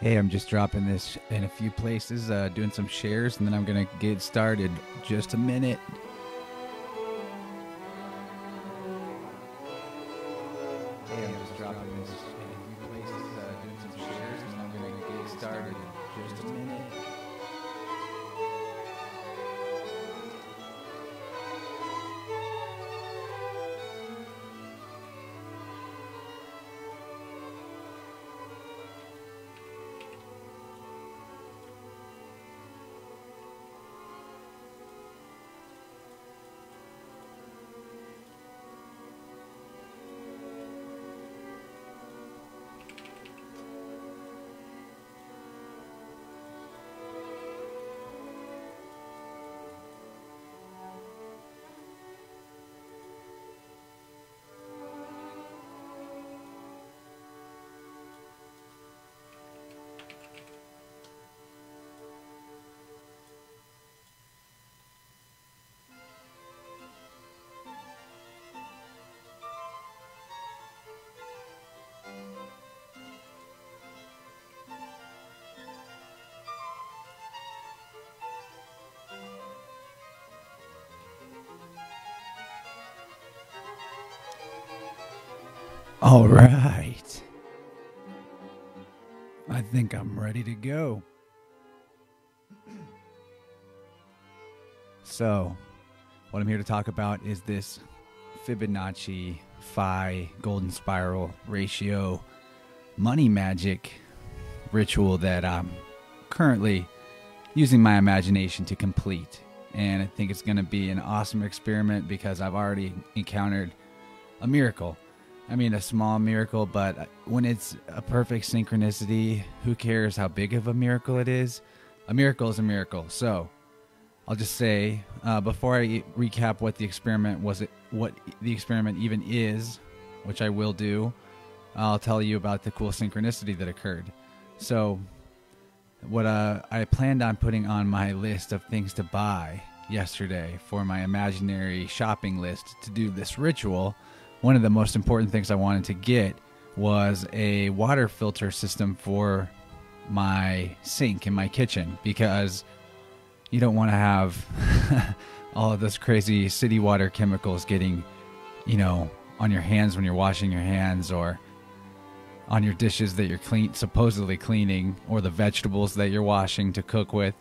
Hey, I'm just dropping this in a few places, uh, doing some shares, and then I'm going to get started. Just a minute. Hey, I'm just dropping this in a few places, uh, doing some shares, and then I'm going to get started. Just a minute. All right. I think I'm ready to go. So, what I'm here to talk about is this Fibonacci Phi Golden Spiral ratio money magic ritual that I'm currently using my imagination to complete. And I think it's going to be an awesome experiment because I've already encountered a miracle. I mean, a small miracle, but when it's a perfect synchronicity, who cares how big of a miracle it is? A miracle is a miracle. So, I'll just say uh, before I recap what the experiment was, it what the experiment even is, which I will do. I'll tell you about the cool synchronicity that occurred. So, what uh, I planned on putting on my list of things to buy yesterday for my imaginary shopping list to do this ritual one of the most important things I wanted to get was a water filter system for my sink in my kitchen because you don't want to have all of those crazy city water chemicals getting, you know, on your hands when you're washing your hands or on your dishes that you're clean supposedly cleaning or the vegetables that you're washing to cook with.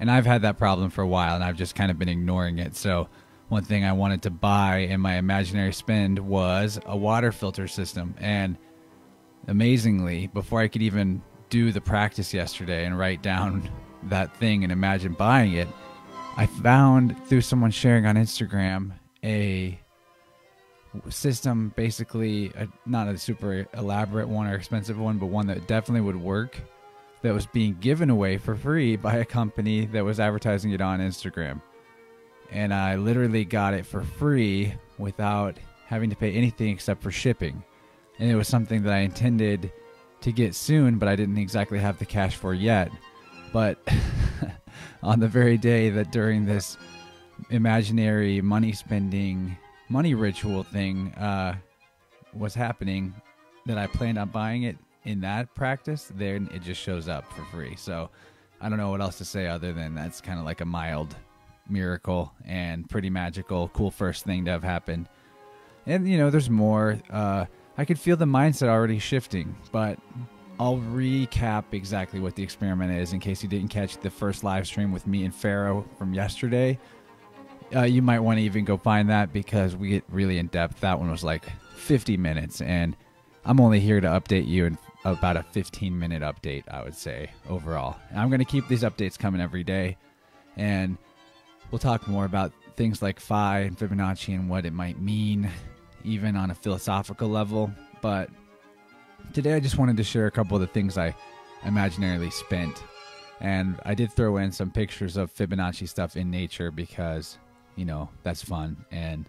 And I've had that problem for a while and I've just kind of been ignoring it. So one thing I wanted to buy in my imaginary spend was a water filter system. And amazingly, before I could even do the practice yesterday and write down that thing and imagine buying it, I found through someone sharing on Instagram a system, basically a, not a super elaborate one or expensive one, but one that definitely would work. That was being given away for free by a company that was advertising it on Instagram and I literally got it for free without having to pay anything except for shipping. And it was something that I intended to get soon, but I didn't exactly have the cash for yet. But on the very day that during this imaginary money spending, money ritual thing uh, was happening, that I planned on buying it in that practice, then it just shows up for free. So I don't know what else to say other than that's kind of like a mild miracle and pretty magical, cool first thing to have happened. And you know, there's more. Uh, I could feel the mindset already shifting, but I'll recap exactly what the experiment is in case you didn't catch the first live stream with me and Pharoh from yesterday. Uh, you might want to even go find that because we get really in depth. That one was like 50 minutes, and I'm only here to update you in about a 15 minute update, I would say, overall. And I'm going to keep these updates coming every day. And We'll talk more about things like phi and Fibonacci and what it might mean, even on a philosophical level. But today I just wanted to share a couple of the things I imaginarily spent. And I did throw in some pictures of Fibonacci stuff in nature because, you know, that's fun and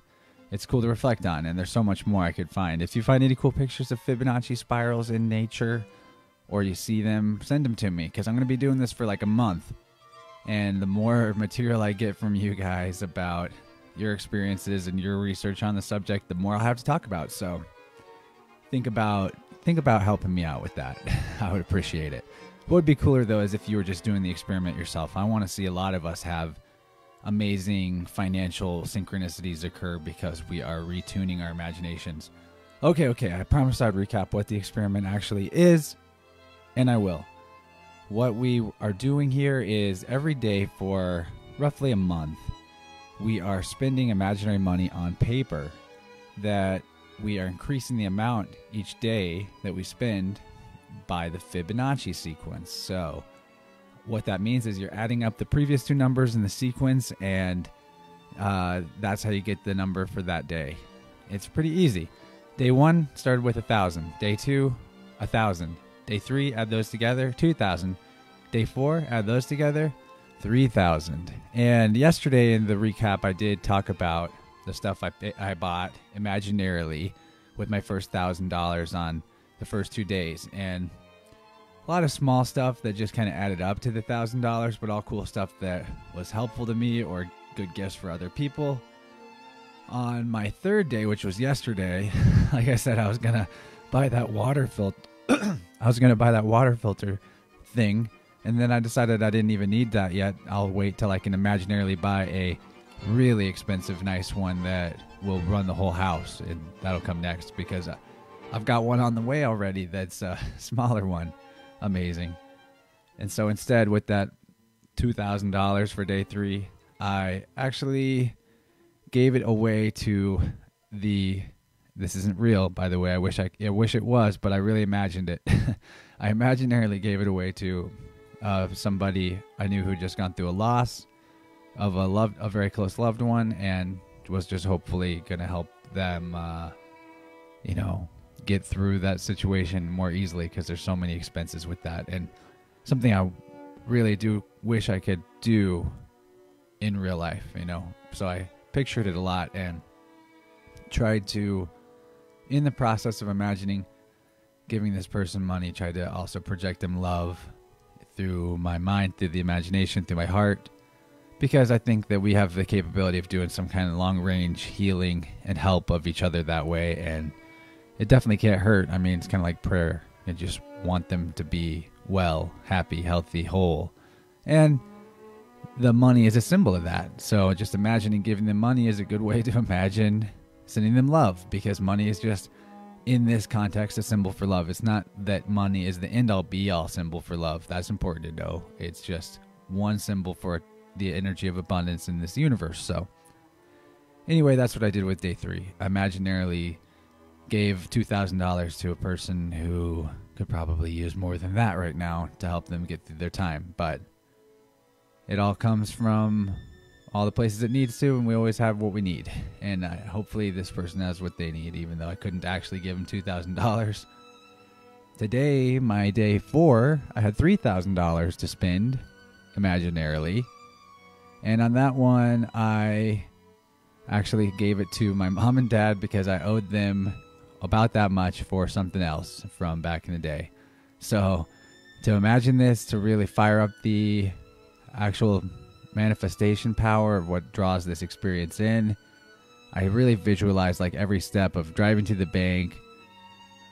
it's cool to reflect on. And there's so much more I could find. If you find any cool pictures of Fibonacci spirals in nature or you see them, send them to me because I'm going to be doing this for like a month. And the more material I get from you guys about your experiences and your research on the subject, the more I'll have to talk about. So think about think about helping me out with that. I would appreciate it. What would be cooler though is if you were just doing the experiment yourself. I want to see a lot of us have amazing financial synchronicities occur because we are retuning our imaginations. Okay, okay, I promised I'd recap what the experiment actually is, and I will. What we are doing here is every day for roughly a month, we are spending imaginary money on paper that we are increasing the amount each day that we spend by the Fibonacci sequence. So, what that means is you're adding up the previous two numbers in the sequence, and uh, that's how you get the number for that day. It's pretty easy. Day one started with a thousand. Day two, a thousand. Day three, add those together, two thousand. Day four, add those together, three thousand. And yesterday in the recap, I did talk about the stuff I I bought imaginarily with my first thousand dollars on the first two days, and a lot of small stuff that just kind of added up to the thousand dollars, but all cool stuff that was helpful to me or good gifts for other people. On my third day, which was yesterday, like I said, I was gonna buy that water filter. I was gonna buy that water filter thing, and then I decided I didn't even need that yet. I'll wait till I can imaginarily buy a really expensive, nice one that will run the whole house, and that'll come next because uh, I've got one on the way already. That's a smaller one amazing. And so instead, with that $2,000 for day three, I actually gave it away to the. This isn't real, by the way. I wish I, I wish it was, but I really imagined it. I imaginarily gave it away to uh, somebody I knew who just gone through a loss of a loved, a very close loved one, and was just hopefully going to help them, uh, you know, get through that situation more easily because there's so many expenses with that and something I really do wish I could do in real life, you know. So I pictured it a lot and tried to in the process of imagining giving this person money, tried to also project them love through my mind, through the imagination, through my heart. Because I think that we have the capability of doing some kind of long range healing and help of each other that way and it definitely can't hurt. I mean, it's kind of like prayer. You just want them to be well, happy, healthy, whole. And the money is a symbol of that. So just imagining giving them money is a good way to imagine sending them love because money is just in this context a symbol for love. It's not that money is the end all be all symbol for love. That's important to know. It's just one symbol for the energy of abundance in this universe. So anyway, that's what I did with day 3. Imaginarily gave $2,000 to a person who could probably use more than that right now to help them get through their time. But it all comes from all the places it needs to, and we always have what we need. And uh, hopefully, this person has what they need, even though I couldn't actually give them $2,000. Today, my day four, I had $3,000 to spend imaginarily. And on that one, I actually gave it to my mom and dad because I owed them about that much for something else from back in the day. So to imagine this, to really fire up the actual manifestation power of what draws this experience in, I really visualized like every step of driving to the bank,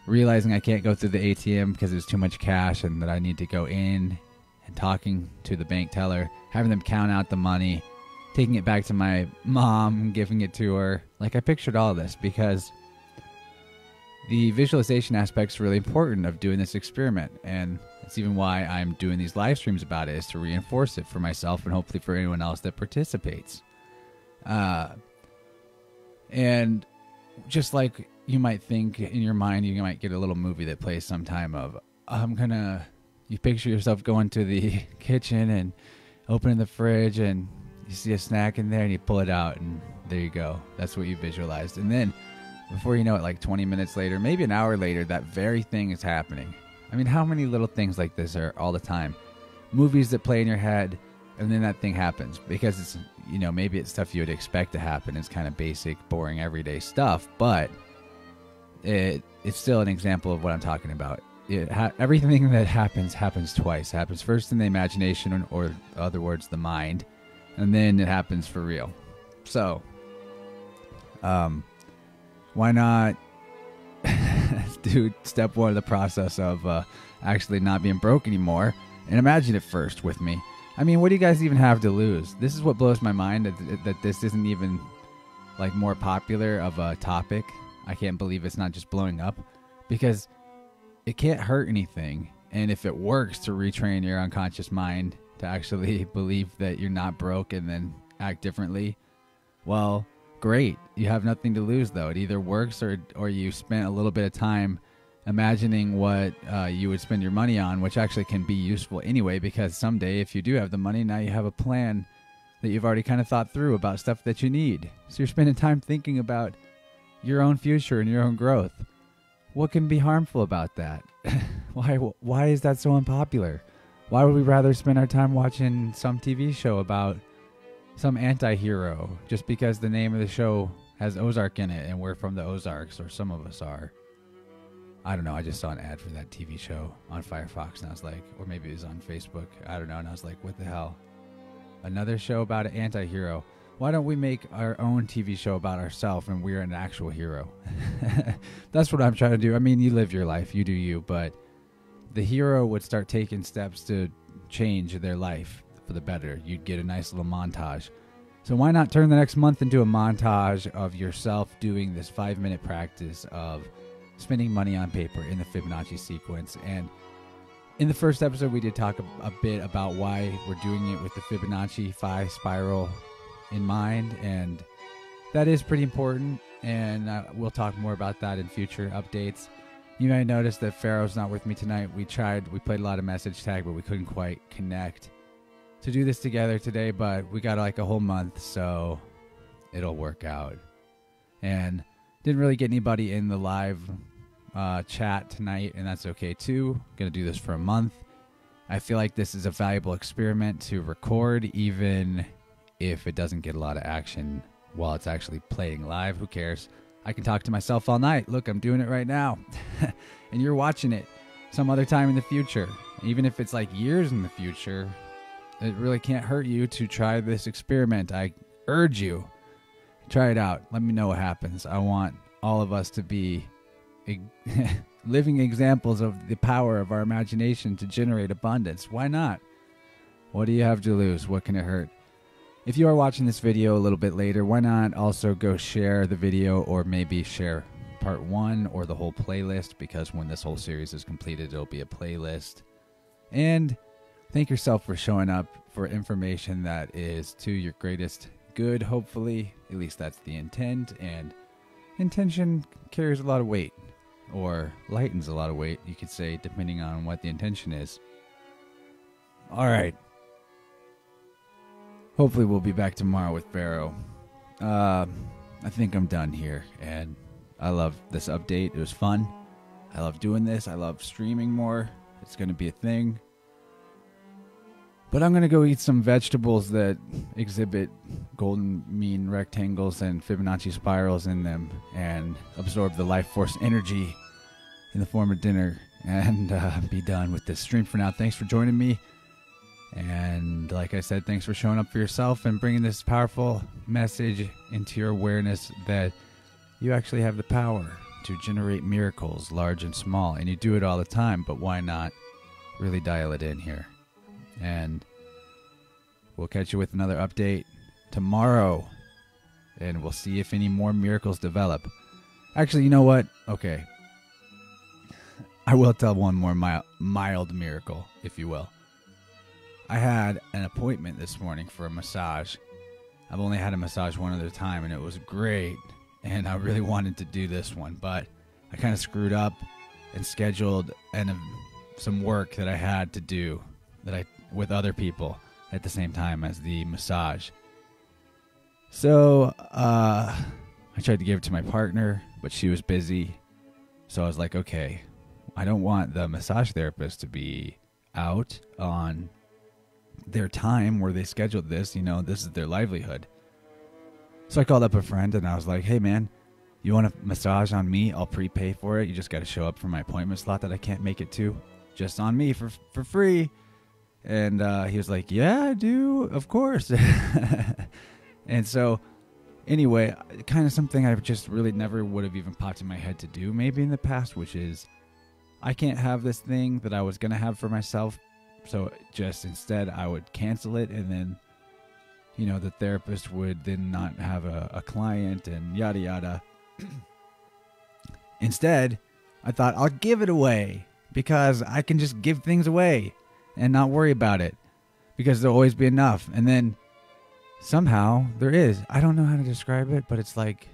realizing I can't go through the ATM because there's too much cash and that I need to go in and talking to the bank teller, having them count out the money, taking it back to my mom, giving it to her. Like I pictured all this because the visualization aspect is really important of doing this experiment and that's even why i'm doing these live streams about it is to reinforce it for myself and hopefully for anyone else that participates. Uh, and just like you might think in your mind you might get a little movie that plays sometime of i'm gonna you picture yourself going to the kitchen and opening the fridge and you see a snack in there and you pull it out and there you go. That's what you visualized. And then before you know it, like 20 minutes later, maybe an hour later, that very thing is happening. I mean, how many little things like this are all the time? Movies that play in your head, and then that thing happens because it's, you know, maybe it's stuff you would expect to happen. It's kind of basic, boring, everyday stuff, but it it's still an example of what I'm talking about. It ha- everything that happens happens twice. It happens first in the imagination, or, or other words, the mind, and then it happens for real. So, um, why not do step one of the process of uh, actually not being broke anymore and imagine it first with me. I mean, what do you guys even have to lose? This is what blows my mind that, that this isn't even like more popular of a topic. I can't believe it's not just blowing up because it can't hurt anything. And if it works to retrain your unconscious mind to actually believe that you're not broke and then act differently, well, great. You have nothing to lose though. It either works or or you spent a little bit of time imagining what uh, you would spend your money on, which actually can be useful anyway, because someday if you do have the money, now you have a plan that you've already kind of thought through about stuff that you need. So you're spending time thinking about your own future and your own growth. What can be harmful about that? why why is that so unpopular? Why would we rather spend our time watching some TV show about some anti-hero just because the name of the show has Ozark in it and we're from the Ozarks or some of us are? I don't know. I just saw an ad for that TV show on Firefox, and I was like, or maybe it was on Facebook. I don't know. And I was like, what the hell? Another show about an anti hero. Why don't we make our own TV show about ourselves and we're an actual hero? That's what I'm trying to do. I mean, you live your life, you do you, but the hero would start taking steps to change their life for the better. You'd get a nice little montage. So, why not turn the next month into a montage of yourself doing this five minute practice of spending money on paper in the Fibonacci sequence. And in the first episode, we did talk a, a bit about why we're doing it with the Fibonacci Phi spiral in mind. And that is pretty important. And uh, we'll talk more about that in future updates. You may notice that Pharoh's not with me tonight. We tried, we played a lot of message tag, but we couldn't quite connect to do this together today. But we got like a whole month, so it'll work out. And didn't really get anybody in the live uh, chat tonight, and that's okay too. Gonna do this for a month. I feel like this is a valuable experiment to record, even if it doesn't get a lot of action while it's actually playing live. Who cares? I can talk to myself all night. Look, I'm doing it right now. and you're watching it some other time in the future. Even if it's like years in the future, it really can't hurt you to try this experiment. I urge you Try it out. Let me know what happens. I want all of us to be living examples of the power of our imagination to generate abundance. Why not? What do you have to lose? What can it hurt? If you are watching this video a little bit later, why not also go share the video or maybe share part one or the whole playlist because when this whole series is completed, it'll be a playlist. And thank yourself for showing up for information that is to your greatest good, hopefully. At least that's the intent. And intention carries a lot of weight, or lightens a lot of weight, you could say, depending on what the intention is. All right. Hopefully, we'll be back tomorrow with Pharoh. Uh, I think I'm done here, and I love this update. It was fun. I love doing this. I love streaming more. It's going to be a thing. But I'm going to go eat some vegetables that exhibit golden mean rectangles and Fibonacci spirals in them and absorb the life force energy in the form of dinner and uh, be done with this stream for now. Thanks for joining me. And like I said, thanks for showing up for yourself and bringing this powerful message into your awareness that you actually have the power to generate miracles, large and small. And you do it all the time, but why not really dial it in here? And we'll catch you with another update tomorrow. And we'll see if any more miracles develop. Actually, you know what? Okay. I will tell one more mild, mild miracle, if you will. I had an appointment this morning for a massage. I've only had a massage one other time, and it was great. And I really wanted to do this one, but I kind of screwed up and scheduled and uh, some work that I had to do that I with other people at the same time as the massage. So uh, I tried to give it to my partner, but she was busy. So I was like, okay, I don't want the massage therapist to be out on their time where they scheduled this. You know, this is their livelihood. So I called up a friend and I was like, hey, man, you want a massage on me? I'll prepay for it. You just got to show up for my appointment slot that I can't make it to. Just on me for, for free. And uh, he was like, Yeah, I do, of course. and so anyway, kind of something I've just really never would have even popped in my head to do maybe in the past, which is I can't have this thing that I was going to have for myself. So just instead, I would cancel it and then, you know, the therapist would then not have a, a client and yada yada. instead, I thought I'll give it away because I can just give things away and not worry about it because there'll always be enough. And then somehow there is. I don't know how to describe it, but it's like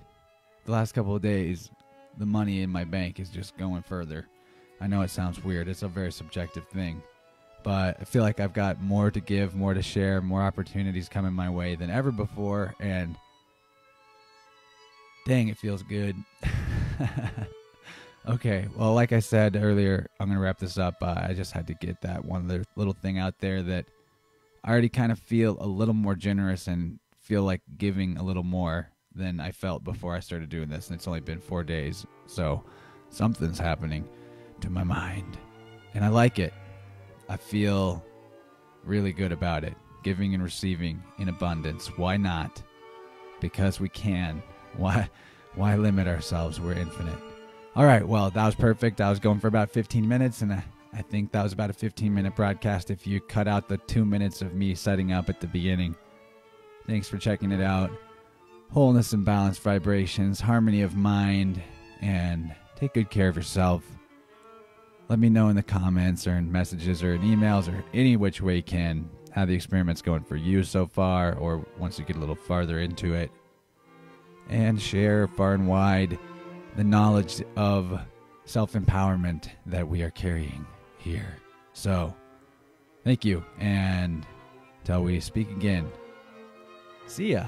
the last couple of days, the money in my bank is just going further. I know it sounds weird. It's a very subjective thing. But I feel like I've got more to give, more to share, more opportunities coming my way than ever before. And dang, it feels good. okay. Well, like I said earlier, I'm going to wrap this up. Uh, I just had to get that one little thing out there that I already kind of feel a little more generous and feel like giving a little more than I felt before I started doing this. And it's only been four days. So something's happening to my mind. And I like it. I feel really good about it. Giving and receiving in abundance. Why not? Because we can. Why why limit ourselves? We're infinite. All right, well, that was perfect. I was going for about 15 minutes and I I think that was about a 15 minute broadcast if you cut out the two minutes of me setting up at the beginning. Thanks for checking it out. Wholeness and balance vibrations, harmony of mind, and take good care of yourself. Let me know in the comments or in messages or in emails or any which way you can how the experiment's going for you so far or once you get a little farther into it. And share far and wide the knowledge of self empowerment that we are carrying here. So, thank you, and till we speak again, see ya.